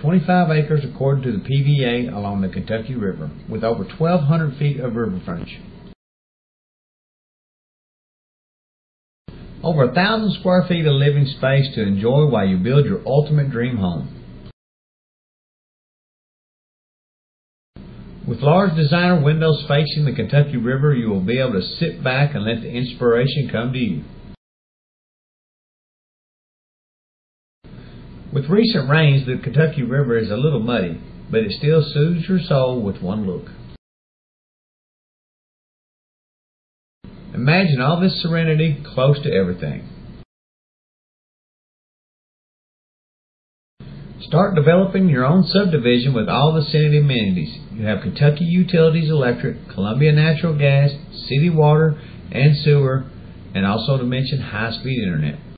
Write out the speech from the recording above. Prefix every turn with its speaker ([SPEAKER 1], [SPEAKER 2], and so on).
[SPEAKER 1] 25 acres according to the PVA along the Kentucky River, with over 1,200 feet of river frontage. Over a thousand square feet of living space to enjoy while you build your ultimate dream home. With large designer windows facing the Kentucky River, you will be able to sit back and let the inspiration come to you. With recent rains, the Kentucky River is a little muddy, but it still soothes your soul with one look. Imagine all this serenity close to everything. Start developing your own subdivision with all vicinity amenities. You have Kentucky Utilities Electric, Columbia Natural Gas, City Water and Sewer, and also to mention high speed internet.